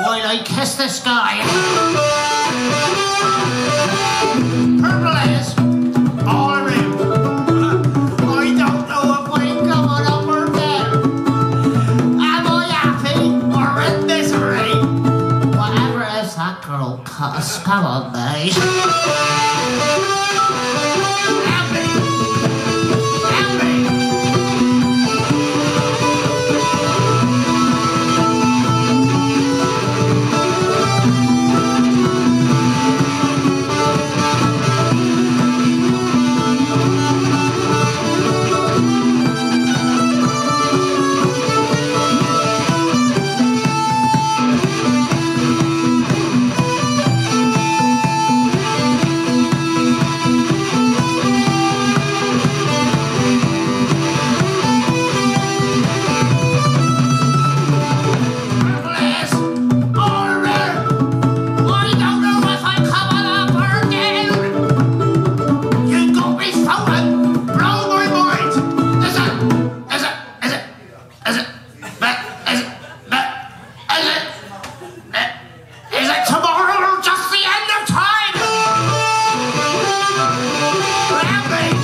while I kiss the sky. Purple eyes all around. I don't know if up or down. Am I happy or in misery? Whatever that girl cut a spell on me. Happy.